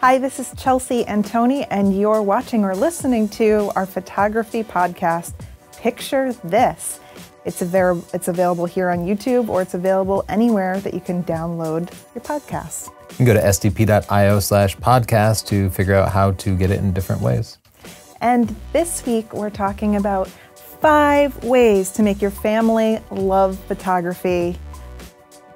Hi, this is Chelsea and Tony, and you're watching or listening to our photography podcast, Picture This. It's, avail- it's available here on YouTube or it's available anywhere that you can download your podcasts. You can go to sdp.io slash podcast to figure out how to get it in different ways. And this week, we're talking about five ways to make your family love photography.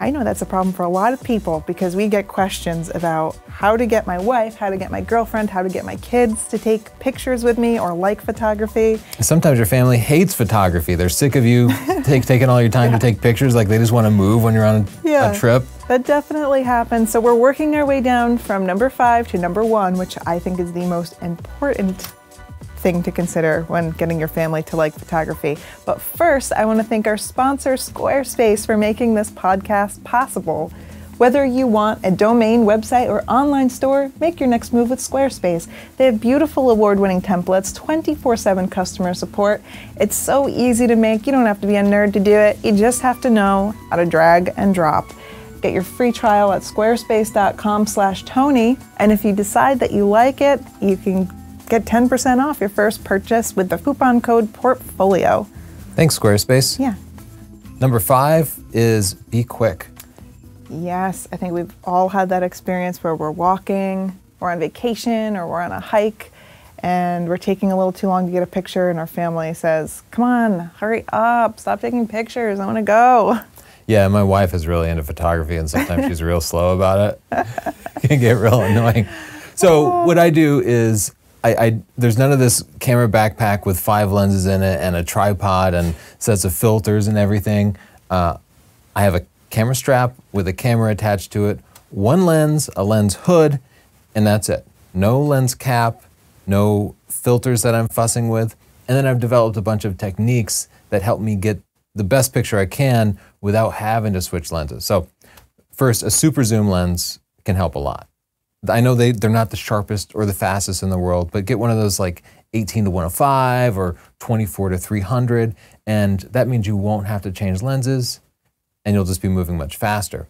I know that's a problem for a lot of people because we get questions about how to get my wife, how to get my girlfriend, how to get my kids to take pictures with me or like photography. Sometimes your family hates photography. They're sick of you take, taking all your time yeah. to take pictures, like they just want to move when you're on a, yeah, a trip. That definitely happens. So we're working our way down from number five to number one, which I think is the most important thing to consider when getting your family to like photography. But first, I want to thank our sponsor, Squarespace, for making this podcast possible. Whether you want a domain, website, or online store, make your next move with Squarespace. They have beautiful award winning templates, 24 7 customer support. It's so easy to make, you don't have to be a nerd to do it. You just have to know how to drag and drop. Get your free trial at squarespace.com slash Tony. And if you decide that you like it, you can Get 10% off your first purchase with the coupon code PORTFOLIO. Thanks, Squarespace. Yeah. Number five is be quick. Yes, I think we've all had that experience where we're walking, we're on vacation, or we're on a hike, and we're taking a little too long to get a picture, and our family says, Come on, hurry up, stop taking pictures, I want to go. Yeah, my wife is really into photography, and sometimes she's real slow about it. it can get real annoying. So, what I do is I, I, there's none of this camera backpack with five lenses in it and a tripod and sets of filters and everything. Uh, I have a camera strap with a camera attached to it, one lens, a lens hood, and that's it. No lens cap, no filters that I'm fussing with. And then I've developed a bunch of techniques that help me get the best picture I can without having to switch lenses. So, first, a super zoom lens can help a lot. I know they, they're not the sharpest or the fastest in the world, but get one of those like 18 to 105 or 24 to 300, and that means you won't have to change lenses and you'll just be moving much faster.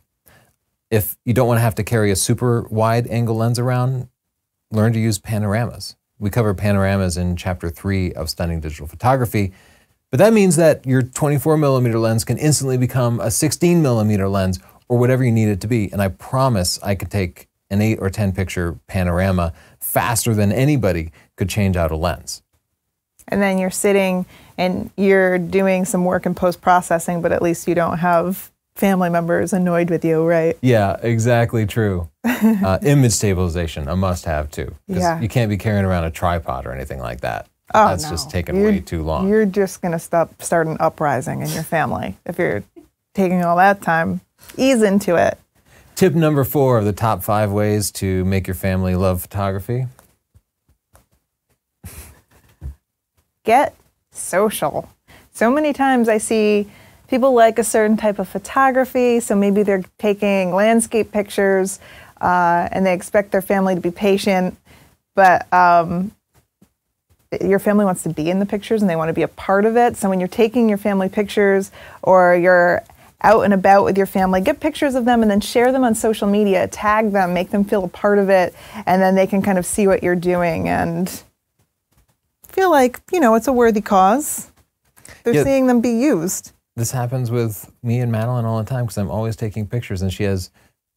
If you don't want to have to carry a super wide angle lens around, learn to use panoramas. We cover panoramas in chapter three of Stunning Digital Photography, but that means that your 24 millimeter lens can instantly become a 16 millimeter lens or whatever you need it to be. And I promise I can take an 8 or 10 picture panorama faster than anybody could change out a lens. And then you're sitting and you're doing some work in post processing, but at least you don't have family members annoyed with you, right? Yeah, exactly true. uh, image stabilization, a must have too. Yeah. You can't be carrying around a tripod or anything like that. Oh, That's no. just taking you're, way too long. You're just going to stop start an uprising in your family if you're taking all that time. Ease into it. Tip number four of the top five ways to make your family love photography get social. So many times I see people like a certain type of photography, so maybe they're taking landscape pictures uh, and they expect their family to be patient, but um, your family wants to be in the pictures and they want to be a part of it. So when you're taking your family pictures or you're out and about with your family, get pictures of them and then share them on social media, tag them, make them feel a part of it, and then they can kind of see what you're doing and feel like, you know, it's a worthy cause. They're yeah, seeing them be used. This happens with me and Madeline all the time because I'm always taking pictures and she has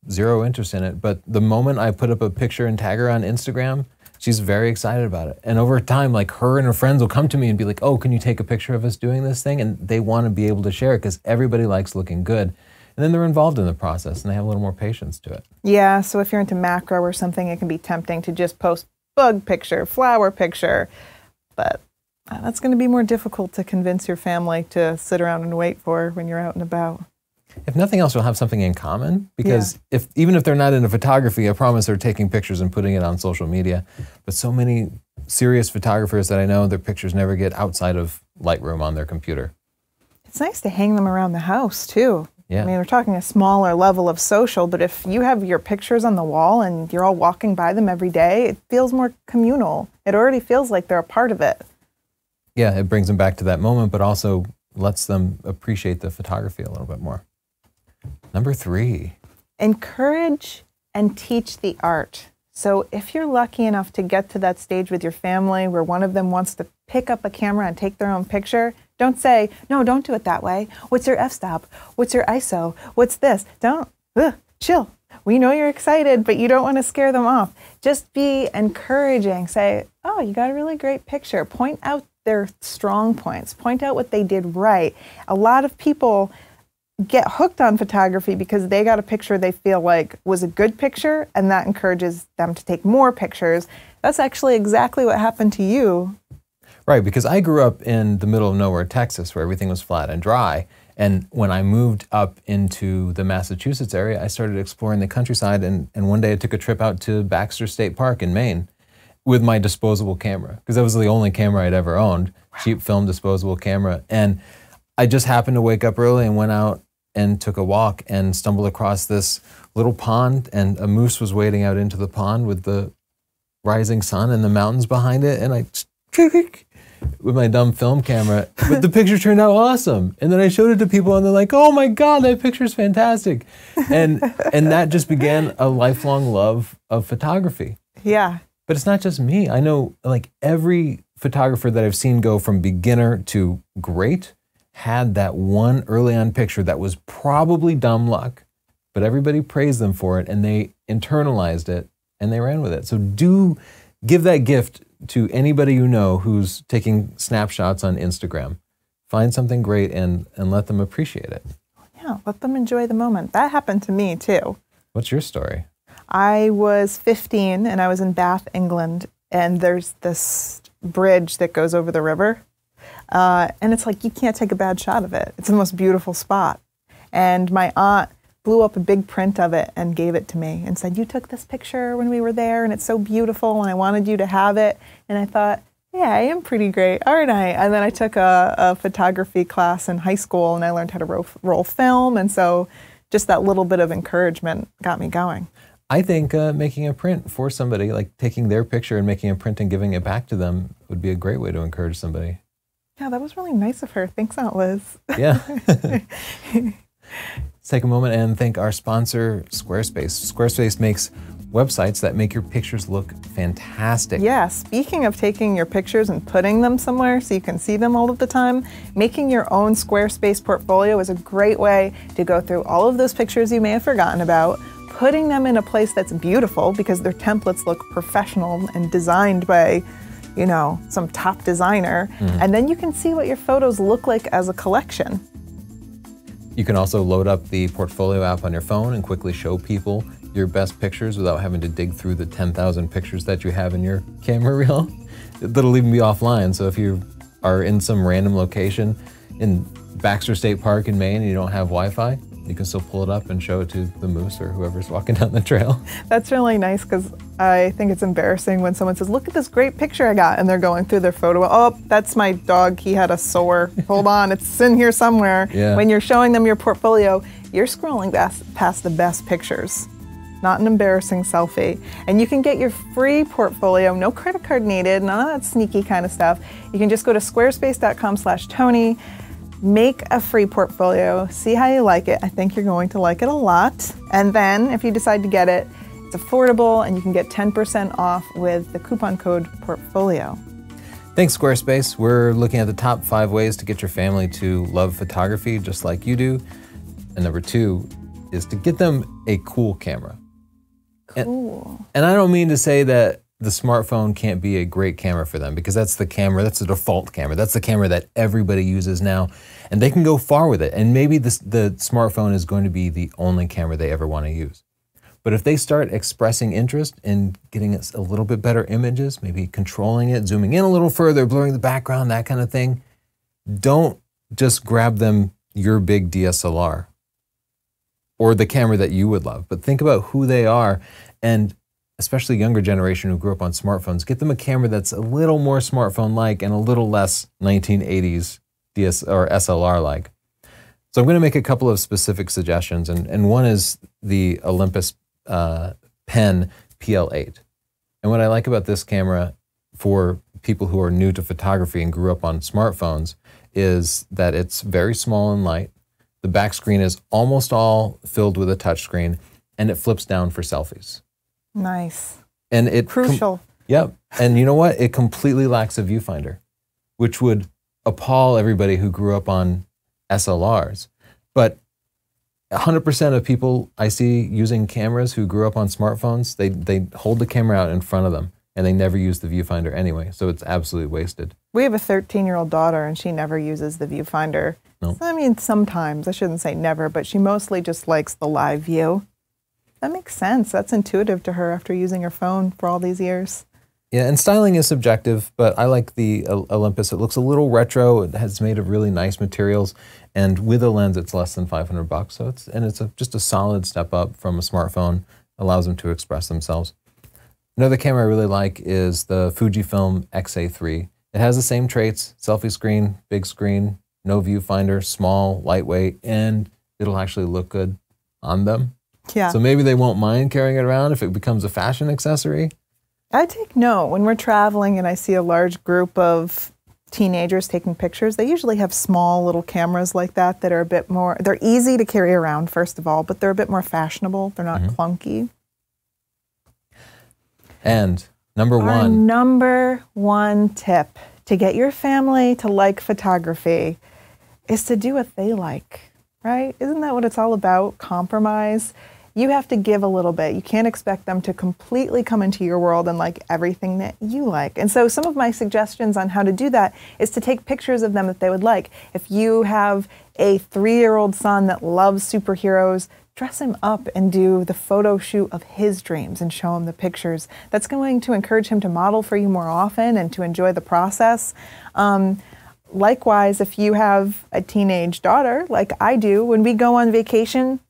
zero interest in it. But the moment I put up a picture and tag her on Instagram, she's very excited about it. And over time, like her and her friends will come to me and be like, "Oh, can you take a picture of us doing this thing?" And they want to be able to share it because everybody likes looking good. And then they're involved in the process and they have a little more patience to it. Yeah. So if you're into macro or something, it can be tempting to just post bug picture, flower picture, but uh, that's going to be more difficult to convince your family to sit around and wait for when you're out and about if nothing else, you'll have something in common because yeah. if even if they're not into photography, I promise they're taking pictures and putting it on social media. But so many serious photographers that I know, their pictures never get outside of Lightroom on their computer. It's nice to hang them around the house too. Yeah. I mean, we're talking a smaller level of social, but if you have your pictures on the wall and you're all walking by them every day, it feels more communal. It already feels like they're a part of it. Yeah, it brings them back to that moment, but also lets them appreciate the photography a little bit more. Number three. Encourage and teach the art. So if you're lucky enough to get to that stage with your family where one of them wants to pick up a camera and take their own picture, don't say, no, don't do it that way. What's your f-stop? What's your ISO? What's this? Don't, ugh, chill. We know you're excited, but you don't want to scare them off. Just be encouraging. Say, oh, you got a really great picture. Point out their strong points. Point out what they did right. A lot of people get hooked on photography because they got a picture they feel like was a good picture and that encourages them to take more pictures. That's actually exactly what happened to you. Right, because I grew up in the middle of nowhere, Texas, where everything was flat and dry. And when I moved up into the Massachusetts area, I started exploring the countryside. And, and one day I took a trip out to Baxter State Park in Maine with my disposable camera, because that was the only camera I'd ever owned cheap film disposable camera. And I just happened to wake up early and went out and took a walk and stumbled across this little pond and a moose was wading out into the pond with the rising sun and the mountains behind it and I with my dumb film camera. But the picture turned out awesome and then I showed it to people and they're like oh my god that picture's fantastic. And and that just began a lifelong love of photography. Yeah. But it's not just me. I know like every photographer that I've seen go from beginner to great had that one early on picture that was probably dumb luck, but everybody praised them for it and they internalized it and they ran with it. So do give that gift to anybody you know who's taking snapshots on Instagram. Find something great and, and let them appreciate it. Yeah, let them enjoy the moment. That happened to me too. What's your story? I was 15 and I was in Bath, England, and there's this bridge that goes over the river. Uh, and it's like you can't take a bad shot of it. It's the most beautiful spot. And my aunt blew up a big print of it and gave it to me and said, You took this picture when we were there and it's so beautiful and I wanted you to have it. And I thought, Yeah, I am pretty great, aren't I? And then I took a, a photography class in high school and I learned how to roll, roll, film. And so just that little bit of encouragement got me going. I think uh, making a print for somebody, like taking their picture and making a print and giving it back to them, would be a great way to encourage somebody. Yeah, that was really nice of her. Thanks, Aunt Liz. Yeah. Let's take a moment and thank our sponsor, Squarespace. Squarespace makes websites that make your pictures look fantastic. Yeah, speaking of taking your pictures and putting them somewhere so you can see them all of the time, making your own Squarespace portfolio is a great way to go through all of those pictures you may have forgotten about, putting them in a place that's beautiful because their templates look professional and designed by you know, some top designer, mm-hmm. and then you can see what your photos look like as a collection. You can also load up the portfolio app on your phone and quickly show people your best pictures without having to dig through the 10,000 pictures that you have in your camera reel. That'll even be offline. So if you are in some random location in Baxter State Park in Maine and you don't have Wi Fi, you can still pull it up and show it to the moose or whoever's walking down the trail. That's really nice because I think it's embarrassing when someone says, Look at this great picture I got, and they're going through their photo. Oh, that's my dog. He had a sore. Hold on, it's in here somewhere. Yeah. When you're showing them your portfolio, you're scrolling past the best pictures not an embarrassing selfie. And you can get your free portfolio, no credit card needed, none of that sneaky kind of stuff. You can just go to squarespace.com slash Tony Make a free portfolio, see how you like it. I think you're going to like it a lot. And then if you decide to get it, it's affordable and you can get 10% off with the coupon code portfolio. Thanks, Squarespace. We're looking at the top five ways to get your family to love photography just like you do. And number two is to get them a cool camera. Cool. And, and I don't mean to say that the smartphone can't be a great camera for them because that's the camera, that's the default camera. That's the camera that everybody uses now. And they can go far with it. And maybe this, the smartphone is going to be the only camera they ever want to use. But if they start expressing interest in getting us a little bit better images, maybe controlling it, zooming in a little further, blurring the background, that kind of thing, don't just grab them your big DSLR or the camera that you would love, but think about who they are and especially younger generation who grew up on smartphones, get them a camera that's a little more smartphone-like and a little less 1980s DS or SLR-like. So I'm going to make a couple of specific suggestions, and, and one is the Olympus uh, Pen PL8. And what I like about this camera for people who are new to photography and grew up on smartphones is that it's very small and light. The back screen is almost all filled with a touchscreen, and it flips down for selfies. Nice. And it Crucial. Yep. And you know what? It completely lacks a viewfinder, which would appall everybody who grew up on SLRs. But 100% of people I see using cameras who grew up on smartphones, they, they hold the camera out in front of them and they never use the viewfinder anyway. So it's absolutely wasted. We have a 13 year old daughter and she never uses the viewfinder. No. I mean, sometimes, I shouldn't say never, but she mostly just likes the live view. That makes sense. That's intuitive to her after using her phone for all these years. Yeah, and styling is subjective, but I like the Olympus. It looks a little retro. It has made of really nice materials, and with a lens, it's less than 500 bucks. So it's and it's a, just a solid step up from a smartphone. Allows them to express themselves. Another camera I really like is the Fujifilm X-A3. It has the same traits: selfie screen, big screen, no viewfinder, small, lightweight, and it'll actually look good on them. Yeah. So maybe they won't mind carrying it around if it becomes a fashion accessory. I take note when we're traveling and I see a large group of teenagers taking pictures. They usually have small little cameras like that that are a bit more, they're easy to carry around, first of all, but they're a bit more fashionable. They're not mm-hmm. clunky. And number Our one. number one tip to get your family to like photography is to do what they like, right? Isn't that what it's all about? Compromise. You have to give a little bit. You can't expect them to completely come into your world and like everything that you like. And so, some of my suggestions on how to do that is to take pictures of them that they would like. If you have a three year old son that loves superheroes, dress him up and do the photo shoot of his dreams and show him the pictures. That's going to encourage him to model for you more often and to enjoy the process. Um, likewise, if you have a teenage daughter, like I do, when we go on vacation,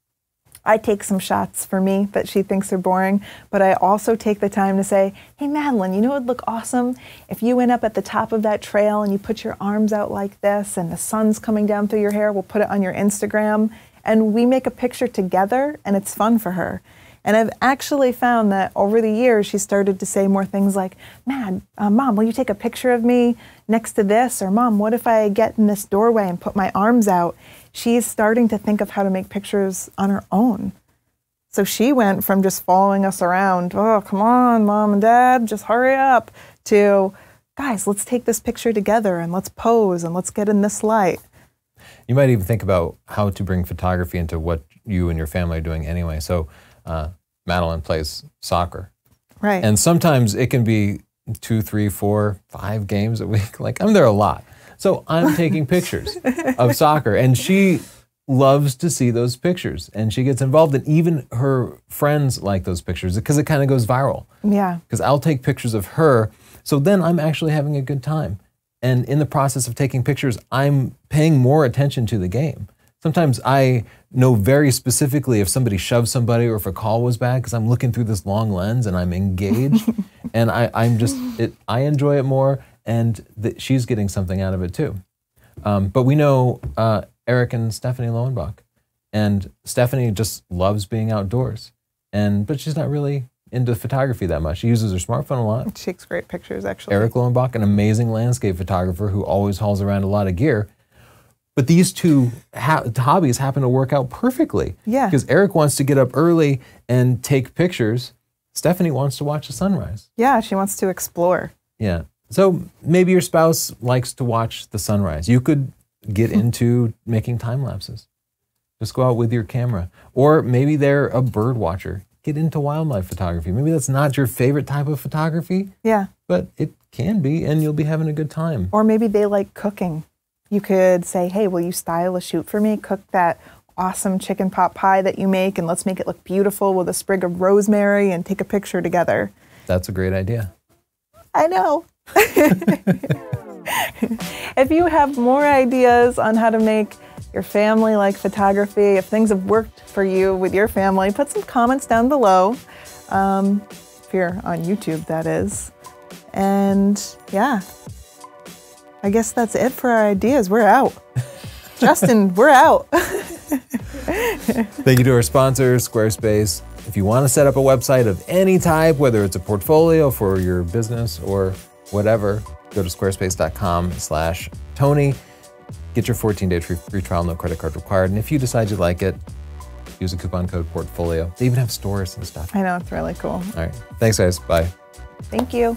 I take some shots for me that she thinks are boring, but I also take the time to say, hey, Madeline, you know what would look awesome? If you went up at the top of that trail and you put your arms out like this and the sun's coming down through your hair, we'll put it on your Instagram. And we make a picture together and it's fun for her. And I've actually found that over the years, she started to say more things like, Mad, uh, Mom, will you take a picture of me next to this? Or, Mom, what if I get in this doorway and put my arms out? She's starting to think of how to make pictures on her own. So she went from just following us around, oh, come on, Mom and Dad, just hurry up, to, guys, let's take this picture together and let's pose and let's get in this light. You might even think about how to bring photography into what you and your family are doing anyway. So, uh, Madeline plays soccer, Right. and sometimes it can be two, three, four, five games a week. Like I'm there a lot, so I'm taking pictures of soccer, and she loves to see those pictures, and she gets involved, and even her friends like those pictures because it kind of goes viral yeah. because I'll take pictures of her. So then I'm actually having a good time. And in the process of taking pictures, I'm paying more attention to the game. Sometimes I know very specifically if somebody shoved somebody or if a call was bad because I'm looking through this long lens and I'm engaged. and I, I'm just, it, I enjoy it more and that she's getting something out of it too. Um, but we know uh, Eric and Stephanie Lowenbach. And Stephanie just loves being outdoors. And but she's not really into photography that much. She uses her smartphone a lot. She takes great pictures, actually. Eric Lowenbach, an amazing landscape photographer who always hauls around a lot of gear. But these two ha- hobbies happen to work out perfectly. Yeah. Because Eric wants to get up early and take pictures. Stephanie wants to watch the sunrise. Yeah, she wants to explore. Yeah. So maybe your spouse likes to watch the sunrise. You could get hmm. into making time lapses. Just go out with your camera. Or maybe they're a bird watcher. Get into wildlife photography. Maybe that's not your favorite type of photography, Yeah. but it can be, and you'll be having a good time. Or maybe they like cooking. You could say, hey, will you style a shoot for me? Cook that awesome chicken pot pie that you make, and let's make it look beautiful with a sprig of rosemary and take a picture together. That's a great idea. I know. if you have more ideas on how to make your family like photography, if things have worked for you with your family, put some comments down below. Um, if you're on YouTube, that is. And yeah, I guess that's it for our ideas. We're out. Justin, we're out. Thank you to our sponsor, Squarespace. If you want to set up a website of any type, whether it's a portfolio for your business or whatever, go to squarespace.com slash Tony. Get your 14-day free free trial, no credit card required. And if you decide you like it, use a coupon code portfolio. They even have stores and stuff. I know, it's really cool. All right. Thanks, guys. Bye. Thank you.